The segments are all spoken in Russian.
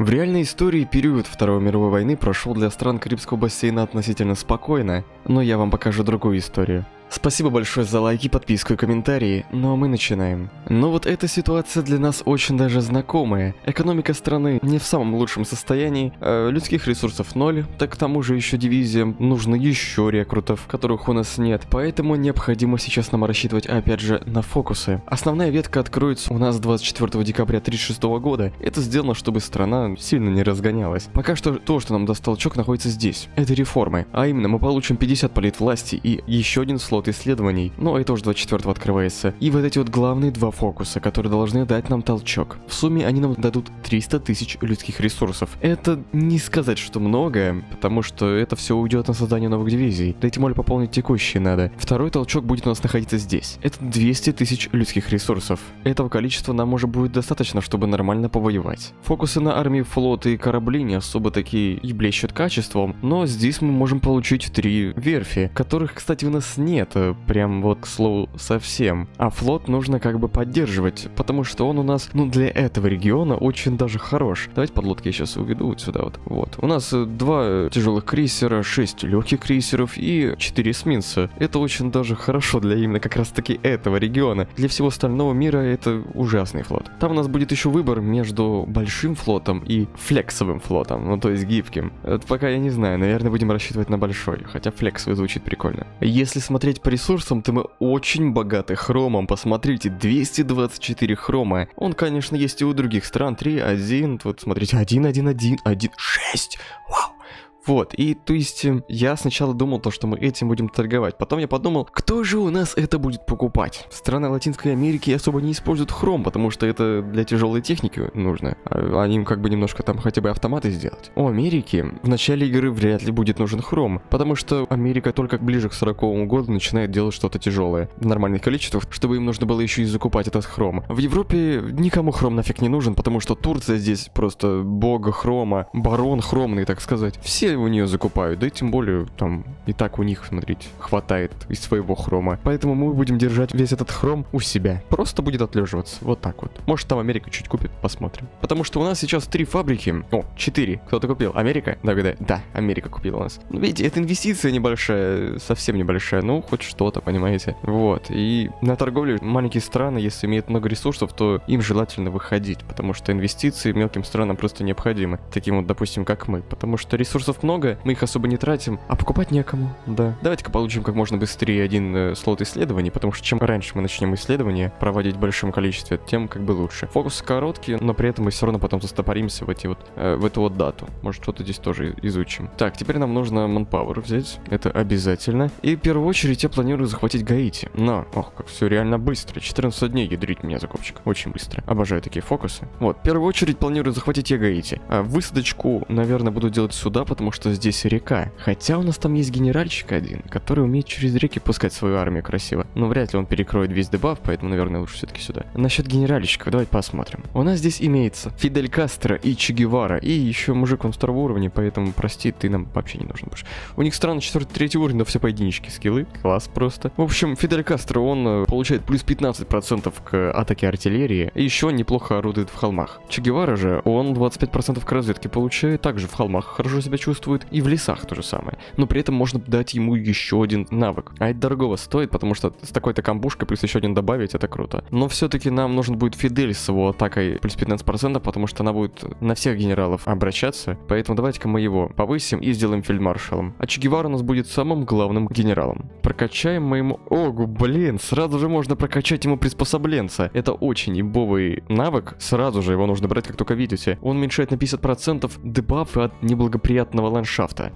В реальной истории период Второй мировой войны прошел для стран Карибского бассейна относительно спокойно, но я вам покажу другую историю. Спасибо большое за лайки, подписку и комментарии, но мы начинаем. Но вот эта ситуация для нас очень даже знакомая. Экономика страны не в самом лучшем состоянии, а людских ресурсов ноль, так к тому же еще дивизиям нужно еще рекрутов, которых у нас нет, поэтому необходимо сейчас нам рассчитывать опять же на фокусы. Основная ветка откроется у нас 24 декабря 36 года, это сделано, чтобы страна сильно не разгонялась. Пока что то, что нам даст толчок, находится здесь. Это реформы, а именно мы получим 50 полит власти и еще один слот исследований, но это уже 24 открывается. И вот эти вот главные два фокуса, которые должны дать нам толчок. В сумме они нам дадут 300 тысяч людских ресурсов. Это не сказать, что много, потому что это все уйдет на создание новых дивизий. Да и тем более пополнить текущие надо. Второй толчок будет у нас находиться здесь. Это 200 тысяч людских ресурсов. Этого количества нам уже будет достаточно, чтобы нормально повоевать. Фокусы на армии, флот и корабли не особо такие и блещут качеством, но здесь мы можем получить три верфи, которых, кстати, у нас нет это прям вот к слову совсем. А флот нужно как бы поддерживать, потому что он у нас, ну для этого региона очень даже хорош. Давайте подлодки я сейчас уведу вот сюда вот. Вот. У нас э, два тяжелых крейсера, шесть легких крейсеров и четыре эсминца. Это очень даже хорошо для именно как раз таки этого региона. Для всего остального мира это ужасный флот. Там у нас будет еще выбор между большим флотом и флексовым флотом, ну то есть гибким. Это пока я не знаю, наверное будем рассчитывать на большой, хотя флексовый звучит прикольно. Если смотреть по ресурсам, то мы очень богаты хромом. Посмотрите, 224 хрома. Он, конечно, есть и у других стран. 3, 1, вот смотрите, 1, 1, 1, 1, 6. Вау! Вот, и то есть эм, я сначала думал то, что мы этим будем торговать. Потом я подумал, кто же у нас это будет покупать? Страны Латинской Америки особо не используют хром, потому что это для тяжелой техники нужно. А они как бы немножко там хотя бы автоматы сделать. У Америки в начале игры вряд ли будет нужен хром, потому что Америка только ближе к 40 году начинает делать что-то тяжелое в нормальных количествах, чтобы им нужно было еще и закупать этот хром. В Европе никому хром нафиг не нужен, потому что Турция здесь просто бога хрома, барон хромный, так сказать. Все у нее закупают, да и тем более там и так у них, смотрите, хватает из своего хрома. Поэтому мы будем держать весь этот хром у себя. Просто будет отлеживаться, вот так вот. Может там Америка чуть купит, посмотрим. Потому что у нас сейчас три фабрики, о, четыре. Кто-то купил? Америка? Да, да, да, Америка купила у нас. Ну, видите, это инвестиция небольшая, совсем небольшая, ну, хоть что-то, понимаете. Вот, и на торговле маленькие страны, если имеют много ресурсов, то им желательно выходить, потому что инвестиции мелким странам просто необходимы. Таким вот, допустим, как мы, потому что ресурсов много, мы их особо не тратим, а покупать некому, да. Давайте-ка получим как можно быстрее один э, слот исследований, потому что чем раньше мы начнем исследования проводить в большом количестве, тем как бы лучше. Фокус короткий, но при этом мы все равно потом застопоримся в эти вот, э, в эту вот дату. Может что-то здесь тоже изучим. Так, теперь нам нужно Manpower взять, это обязательно. И в первую очередь я планирую захватить Гаити. Но, ох, как все реально быстро. 14 дней ядрить меня, закупщик. Очень быстро. Обожаю такие фокусы. Вот, в первую очередь планирую захватить я Гаити. А высадочку, наверное, буду делать сюда, потому потому что здесь река. Хотя у нас там есть генеральчик один, который умеет через реки пускать свою армию красиво. Но вряд ли он перекроет весь дебаф, поэтому, наверное, лучше все-таки сюда. Насчет генеральчиков, давайте посмотрим. У нас здесь имеется Фидель Кастро и Че Гевара, и еще мужик он второго уровня, поэтому, прости, ты нам вообще не нужен больше. У них странно четвертый, третий уровень, но все по единичке скиллы. Класс просто. В общем, Фидель Кастро, он э, получает плюс 15% к атаке артиллерии, и еще неплохо орудует в холмах. Че Гевара же, он 25% к разведке получает, также в холмах хорошо себя чувствует чувствует, и в лесах то же самое. Но при этом можно дать ему еще один навык. А это дорогого стоит, потому что с такой-то камбушкой плюс еще один добавить, это круто. Но все-таки нам нужен будет Фидель с его атакой плюс 15%, потому что она будет на всех генералов обращаться. Поэтому давайте-ка мы его повысим и сделаем фельдмаршалом. А Че Гевара у нас будет самым главным генералом. Прокачаем мы ему... Ого, блин, сразу же можно прокачать ему приспособленца. Это очень ебовый навык. Сразу же его нужно брать, как только видите. Он уменьшает на 50% дебафы от неблагоприятного ландшафта.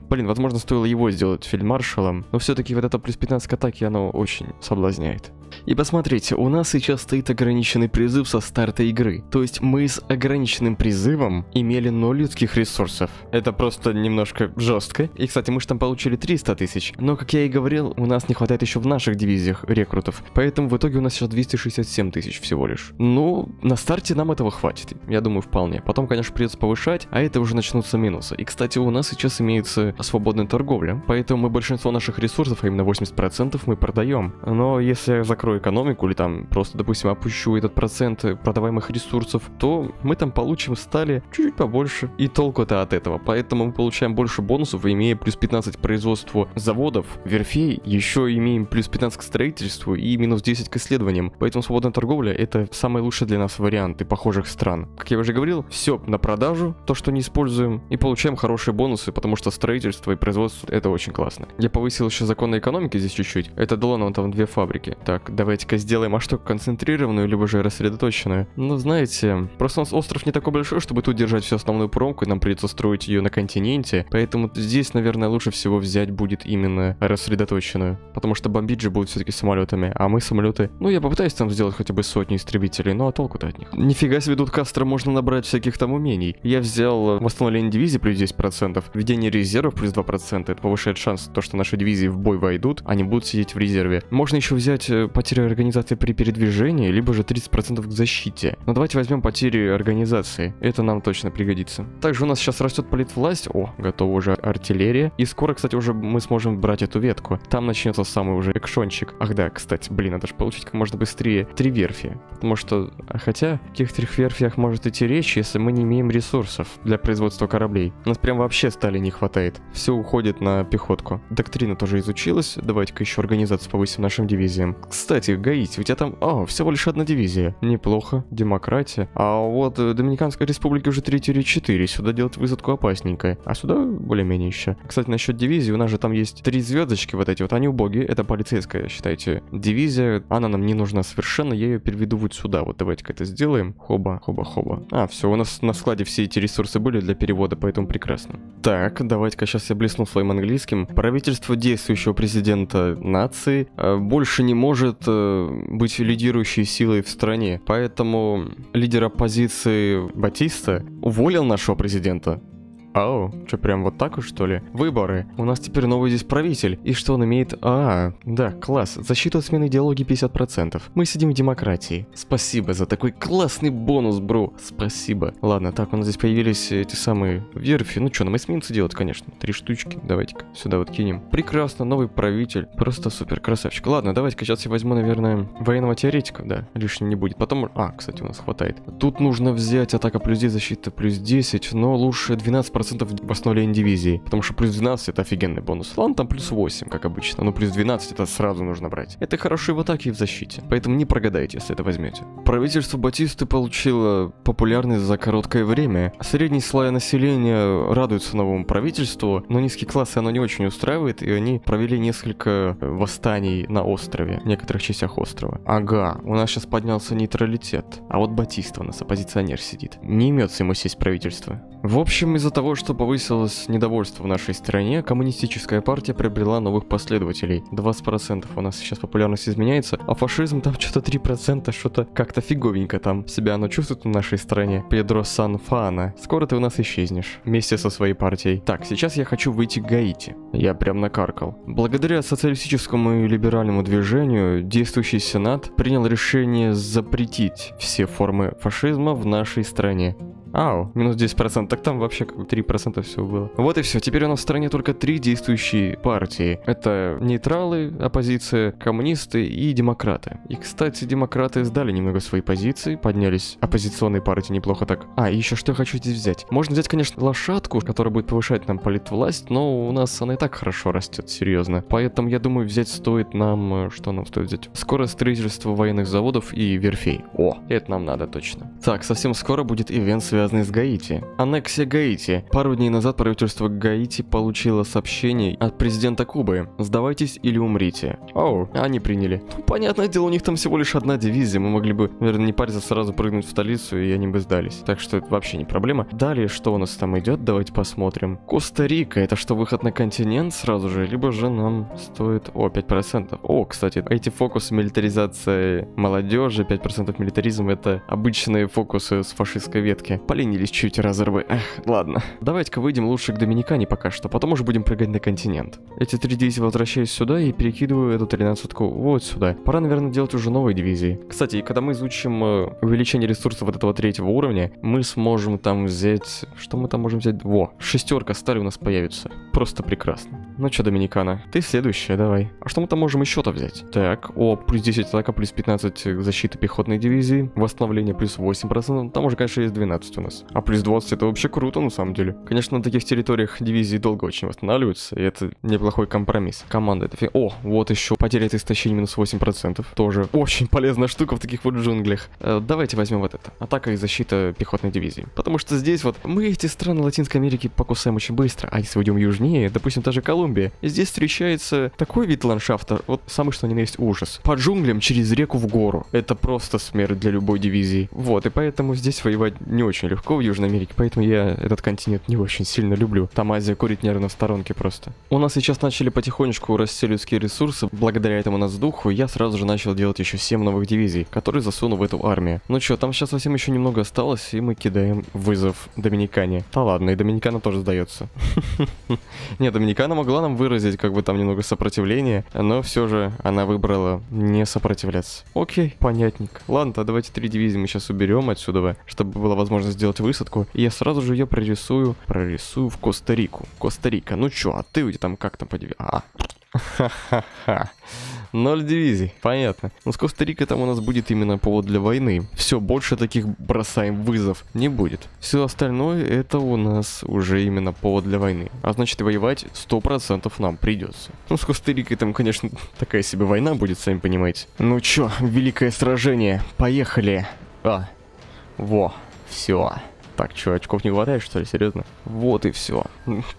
Блин, возможно, стоило его сделать фельдмаршалом, но все-таки вот это плюс 15 к атаке, оно очень соблазняет. И посмотрите, у нас сейчас стоит ограниченный призыв со старта игры. То есть мы с ограниченным призывом имели 0 людских ресурсов. Это просто немножко жестко. И, кстати, мы же там получили 300 тысяч. Но, как я и говорил, у нас не хватает еще в наших дивизиях рекрутов. Поэтому в итоге у нас сейчас 267 тысяч всего лишь. Ну, на старте нам этого хватит. Я думаю, вполне. Потом, конечно, придется повышать, а это уже начнутся минусы. И, кстати, у нас сейчас имеется свободная торговля. Поэтому мы большинство наших ресурсов, а именно 80% мы продаем. Но если я закрою экономику или там просто, допустим, опущу этот процент продаваемых ресурсов, то мы там получим стали чуть-чуть побольше. И толку-то от этого. Поэтому мы получаем больше бонусов, имея плюс 15 к производству заводов, верфей, еще имеем плюс 15 к строительству и минус 10 к исследованиям. Поэтому свободная торговля это самый лучший для нас вариант и похожих стран. Как я уже говорил, все на продажу, то, что не используем, и получаем хорошие бонусы, потому что строительство и производство это очень классно. Я повысил еще законы экономики здесь чуть-чуть. Это дало нам там две фабрики. Так, давайте-ка сделаем, а что, концентрированную, либо же рассредоточенную? Ну, знаете, просто у нас остров не такой большой, чтобы тут держать всю основную промку, и нам придется строить ее на континенте. Поэтому здесь, наверное, лучше всего взять будет именно рассредоточенную. Потому что бомбить же будут все-таки самолетами, а мы самолеты... Ну, я попытаюсь там сделать хотя бы сотню истребителей, ну а толку-то от них? Нифига себе, тут Кастро можно набрать всяких там умений. Я взял восстановление дивизии плюс 10%, введение резервов плюс 2%, это повышает шанс, то, что наши дивизии в бой войдут, они будут сидеть в резерве. Можно еще взять э, потери организации при передвижении, либо же 30% к защите. Но давайте возьмем потери организации, это нам точно пригодится. Также у нас сейчас растет политвласть, о, готова уже артиллерия, и скоро, кстати, уже мы сможем брать эту ветку. Там начнется самый уже экшончик. Ах да, кстати, блин, надо же получить как можно быстрее три верфи. Потому что, а хотя, о каких трех верфях может идти речь, если мы не имеем ресурсов для производства кораблей? У нас прям вообще стали не хватает. Все уходит на пехотку. Доктрина тоже изучилась. Давайте-ка еще организацию повысим нашим дивизиям. Кстати, Гаити, у тебя там... О, всего лишь одна дивизия. Неплохо. Демократия. А вот э, Доминиканской республики уже 3-4. Сюда делать высадку опасненько. А сюда более-менее еще. Кстати, насчет дивизии, у нас же там есть три звездочки вот эти вот. Они убогие. Это полицейская, считайте, дивизия. Она нам не нужна совершенно. Я ее переведу вот сюда. Вот давайте-ка это сделаем. Хоба, хоба, хоба. А, все, у нас на складе все эти ресурсы были для перевода, поэтому прекрасно. Так, давайте-ка сейчас я блесну своим английским. Правительство действующего президента нации э, больше не может э, быть лидирующей силой в стране. Поэтому лидер оппозиции Батиста уволил нашего президента. Ау, что прям вот так уж что ли? Выборы. У нас теперь новый здесь правитель. И что он имеет? А, да, класс. Защита от смены идеологии 50%. Мы сидим в демократии. Спасибо за такой классный бонус, бро. Спасибо. Ладно, так, у нас здесь появились эти самые верфи. Ну что, нам эсминцы делать, конечно. Три штучки. Давайте-ка сюда вот кинем. Прекрасно, новый правитель. Просто супер, красавчик. Ладно, давайте-ка сейчас я возьму, наверное, военного теоретика. Да, лишним не будет. Потом... А, кстати, у нас хватает. Тут нужно взять атака плюс 10, защита плюс 10, но лучше 12% 10% восстановления дивизии, потому что плюс 12 это офигенный бонус. Ладно, там плюс 8, как обычно, но плюс 12 это сразу нужно брать. Это хорошо и в атаке, и в защите, поэтому не прогадайте, если это возьмете. Правительство Батисты получило популярность за короткое время. Средний слой населения радуется новому правительству, но низкие классы оно не очень устраивает, и они провели несколько восстаний на острове, в некоторых частях острова. Ага, у нас сейчас поднялся нейтралитет, а вот Батиста у нас оппозиционер сидит. Не имется ему сесть правительство. В общем, из-за того, что повысилось недовольство в нашей стране, коммунистическая партия приобрела новых последователей. 20% у нас сейчас популярность изменяется, а фашизм там что-то 3%, что-то как-то фиговенько там себя оно чувствует в нашей стране. Педро Санфана. Скоро ты у нас исчезнешь, вместе со своей партией. Так, сейчас я хочу выйти к Гаити. Я прям накаркал. Благодаря социалистическому и либеральному движению, действующий Сенат принял решение запретить все формы фашизма в нашей стране. Ау, минус 10%, так там вообще как бы 3% всего было. Вот и все, теперь у нас в стране только три действующие партии. Это нейтралы, оппозиция, коммунисты и демократы. И, кстати, демократы сдали немного свои позиции, поднялись оппозиционные партии неплохо так. А, и еще что я хочу здесь взять. Можно взять, конечно, лошадку, которая будет повышать нам политвласть, но у нас она и так хорошо растет, серьезно. Поэтому, я думаю, взять стоит нам... Э, что нам стоит взять? Скоро строительство военных заводов и верфей. О, это нам надо точно. Так, совсем скоро будет ивент, связанный связанные с Гаити. Аннексия Гаити. Пару дней назад правительство Гаити получило сообщение от президента Кубы. Сдавайтесь или умрите. Оу, они приняли. Ну, понятное дело, у них там всего лишь одна дивизия. Мы могли бы, наверное, не париться сразу прыгнуть в столицу, и они бы сдались. Так что это вообще не проблема. Далее, что у нас там идет, давайте посмотрим. Коста-Рика, это что, выход на континент сразу же? Либо же нам стоит... О, 5%. О, кстати, эти фокусы милитаризации молодежи, 5% милитаризм, это обычные фокусы с фашистской ветки поленились чуть разорвы. Эх, ладно. Давайте-ка выйдем лучше к Доминикане пока что, потом уже будем прыгать на континент. Эти три дивизии возвращаюсь сюда и перекидываю эту 13 вот сюда. Пора, наверное, делать уже новые дивизии. Кстати, когда мы изучим э, увеличение ресурсов вот этого третьего уровня, мы сможем там взять... Что мы там можем взять? Во, шестерка стали у нас появится. Просто прекрасно. Ну что, Доминикана, ты следующая, давай. А что мы там можем еще-то взять? Так, о, плюс 10 атака, плюс 15 защиты пехотной дивизии, восстановление плюс 8%, там уже, конечно, есть 12 у. А плюс 20 это вообще круто, на самом деле. Конечно, на таких территориях дивизии долго очень восстанавливаются, и это неплохой компромисс. Команда это фи... О, вот еще потеря от истощения минус 8%. Тоже очень полезная штука в таких вот джунглях. Э, давайте возьмем вот это. Атака и защита пехотной дивизии. Потому что здесь вот мы эти страны Латинской Америки покусаем очень быстро, а если уйдем южнее, допустим, та же Колумбия, здесь встречается такой вид ландшафта, вот самый что ни на есть ужас. По джунглям через реку в гору. Это просто смерть для любой дивизии. Вот, и поэтому здесь воевать не очень легко в Южной Америке, поэтому я этот континент не очень сильно люблю. Там Азия курит нервно в сторонке просто. У нас сейчас начали потихонечку расти людские ресурсы, благодаря этому нас духу я сразу же начал делать еще 7 новых дивизий, которые засуну в эту армию. Ну что, там сейчас совсем еще немного осталось, и мы кидаем вызов Доминикане. Да ладно, и Доминикана тоже сдается. Нет, Доминикана могла нам выразить как бы там немного сопротивления, но все же она выбрала не сопротивляться. Окей, понятненько. Ладно, давайте три дивизии мы сейчас уберем отсюда, чтобы была возможность сделать высадку. И я сразу же ее прорисую, прорисую в Коста-Рику. Коста-Рика, ну чё, а ты там как там по? А, Ха-ха-ха. Ноль дивизий, понятно. Но с Коста-Рикой там у нас будет именно повод для войны. Все, больше таких бросаем вызов не будет. Все остальное это у нас уже именно повод для войны. А значит воевать 100% нам придется. Ну с Коста-Рикой там, конечно, такая себе война будет, сами понимаете. Ну чё, великое сражение, поехали. А, во, все. Так, что, очков не хватает, что ли? Серьезно? Вот и все.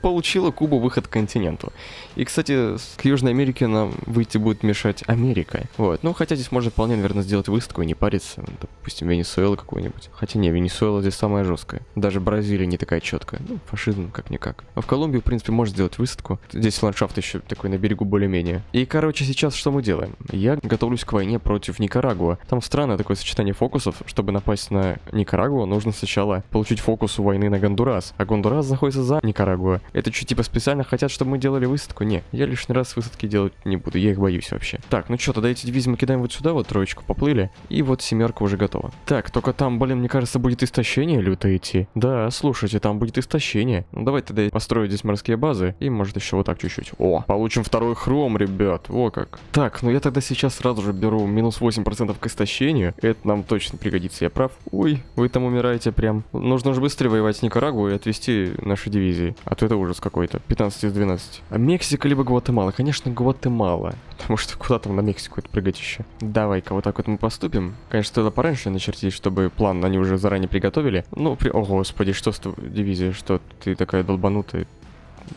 Получила Куба выход к континенту. И, кстати, к Южной Америке нам выйти будет мешать Америка. Вот. Ну, хотя здесь можно вполне, наверное, сделать выставку и не париться. Допустим, Венесуэла какую-нибудь. Хотя не, Венесуэла здесь самая жесткая. Даже Бразилия не такая четкая. Ну, фашизм как-никак. А в Колумбии, в принципе, можно сделать выставку. Здесь ландшафт еще такой на берегу более-менее. И, короче, сейчас что мы делаем? Я готовлюсь к войне против Никарагуа. Там странное такое сочетание фокусов. Чтобы напасть на Никарагуа, нужно сначала получить получить фокус у войны на Гондурас, а Гондурас находится за Никарагуа. Это что, типа специально хотят, чтобы мы делали высадку? Не, я лишний раз высадки делать не буду, я их боюсь вообще. Так, ну что, тогда эти дивизии мы кидаем вот сюда, вот троечку поплыли, и вот семерка уже готова. Так, только там, блин, мне кажется, будет истощение лютое идти. Да, слушайте, там будет истощение. Ну давайте тогда построю здесь морские базы, и может еще вот так чуть-чуть. О, получим второй хром, ребят, о как. Так, ну я тогда сейчас сразу же беру минус 8% к истощению, это нам точно пригодится, я прав? Ой, вы там умираете прям. Нужно Нужно же быстрее воевать с Никарагуа и отвести наши дивизии. А то это ужас какой-то. 15 из 12. А Мексика либо Гватемала? Конечно, Гватемала. Потому что куда там на Мексику это прыгать еще? Давай-ка вот так вот мы поступим. Конечно, тогда пораньше начертить, чтобы план они уже заранее приготовили. Ну, при... О, господи, что с дивизией? Что ты такая долбанутая?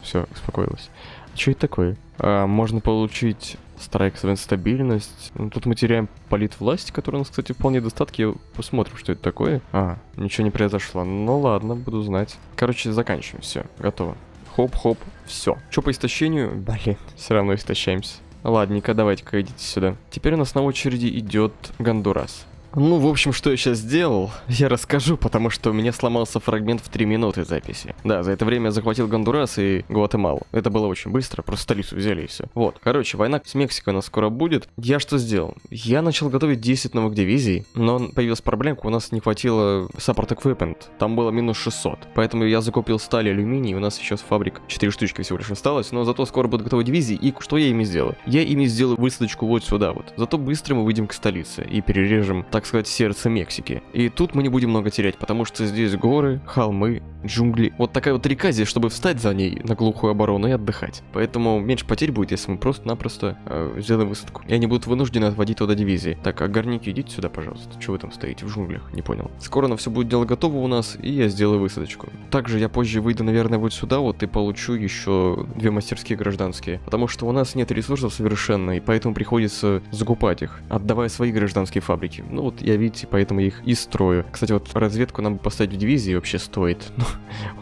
Все, успокоилась. Что это такое? А, можно получить Страйксовая стабильность. Ну, тут мы теряем политвласть, которая у нас, кстати, вполне достатки. Посмотрим, что это такое. А, ничего не произошло. Ну ладно, буду знать. Короче, заканчиваем. Все, готово. Хоп-хоп, все. Что по истощению? Блин, все равно истощаемся. Ладненько, давайте-ка идите сюда. Теперь у нас на очереди идет Гондурас. Ну, в общем, что я сейчас сделал, я расскажу, потому что у меня сломался фрагмент в 3 минуты записи. Да, за это время я захватил Гондурас и Гватемалу. Это было очень быстро, просто столицу взяли и все. Вот, короче, война с Мексикой у нас скоро будет. Я что сделал? Я начал готовить 10 новых дивизий, но появилась проблемка, у нас не хватило support equipment. Там было минус 600. Поэтому я закупил сталь и алюминий, у нас сейчас фабрик 4 штучки всего лишь осталось, но зато скоро будут готовы дивизии, и что я ими сделаю? Я ими сделаю высадочку вот сюда вот. Зато быстро мы выйдем к столице и перережем, так так сказать, сердце Мексики. И тут мы не будем много терять, потому что здесь горы, холмы, джунгли. Вот такая вот река здесь, чтобы встать за ней на глухую оборону и отдыхать. Поэтому меньше потерь будет, если мы просто-напросто э, сделаем высадку. И они будут вынуждены отводить туда дивизии. Так, а горники, идите сюда, пожалуйста. Чего вы там стоите в джунглях? Не понял. Скоро на все будет дело готово у нас, и я сделаю высадочку. Также я позже выйду, наверное, вот сюда вот и получу еще две мастерские гражданские. Потому что у нас нет ресурсов совершенно, и поэтому приходится закупать их, отдавая свои гражданские фабрики. Ну вот вот я, видите, поэтому их и строю. Кстати, вот разведку нам поставить в дивизии вообще стоит. Но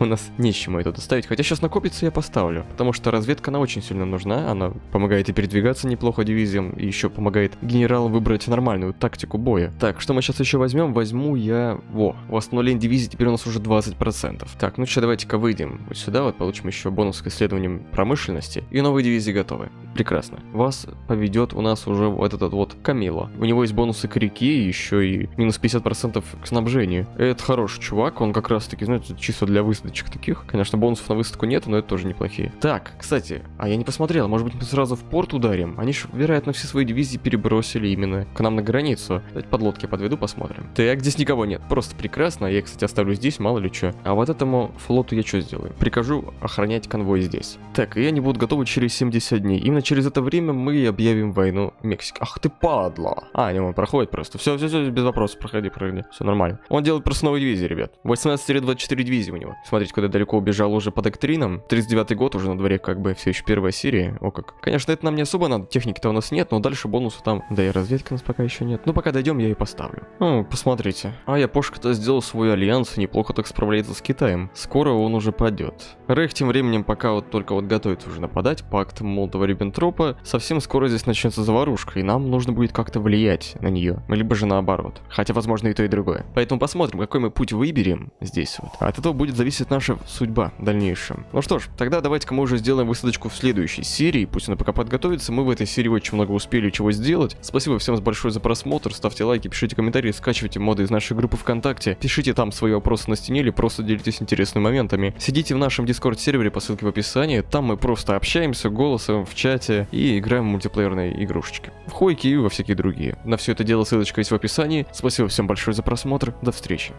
у нас нечему это доставить. Хотя сейчас накопится, я поставлю. Потому что разведка, она очень сильно нужна. Она помогает и передвигаться неплохо дивизиям. И еще помогает генералам выбрать нормальную тактику боя. Так, что мы сейчас еще возьмем? Возьму я... Во, восстановление дивизии теперь у нас уже 20%. Так, ну что, давайте-ка выйдем вот сюда, вот получим еще бонус к исследованиям промышленности. И новые дивизии готовы. Прекрасно. Вас поведет у нас уже вот этот вот Камило. У него есть бонусы к реке и еще еще и минус 50% к снабжению. Это хороший чувак, он как раз таки, знаете, чисто для высадочек таких. Конечно, бонусов на высадку нет, но это тоже неплохие. Так, кстати, а я не посмотрел, может быть мы сразу в порт ударим? Они же, вероятно, все свои дивизии перебросили именно к нам на границу. Давайте подлодки подведу, посмотрим. Так, здесь никого нет, просто прекрасно. Я, кстати, оставлю здесь, мало ли что. А вот этому флоту я что сделаю? Прикажу охранять конвой здесь. Так, и они будут готовы через 70 дней. Именно через это время мы объявим войну Мексике. Ах ты падла. А, не, он проходит просто. Все, все, все, без вопросов, проходи, проходи. Все нормально. Он делает просто новые дивизии, ребят. 18-24 дивизии у него. Смотрите, куда далеко убежал уже по доктринам. 39 год уже на дворе, как бы, все еще первая серия. О как. Конечно, это нам не особо надо, техники-то у нас нет, но дальше бонусы там... Да и разведки у нас пока еще нет. Ну, пока дойдем, я и поставлю. Ну, посмотрите. А Япошка-то сделал свой альянс и неплохо так справляется с Китаем. Скоро он уже падет. Рейх тем временем пока вот только вот готовится уже нападать. Пакт Молотова-Риббентропа. Совсем скоро здесь начнется заварушка, и нам нужно будет как-то влиять на нее. Либо же наоборот. Хотя, возможно, и то, и другое. Поэтому посмотрим, какой мы путь выберем здесь вот. А от этого будет зависеть наша судьба в дальнейшем. Ну что ж, тогда давайте-ка мы уже сделаем высадочку в следующей серии. Пусть она пока подготовится. Мы в этой серии очень много успели чего сделать. Спасибо всем большое за просмотр. Ставьте лайки, пишите комментарии, скачивайте моды из нашей группы ВКонтакте. Пишите там свои вопросы на стене или просто делитесь интересными моментами. Сидите в нашем дискорд сервере по ссылке в описании. Там мы просто общаемся голосом в чате и играем в мультиплеерные игрушечки. В хойки и во всякие другие. На все это дело ссылочка есть в описании. Спасибо всем большое за просмотр. До встречи.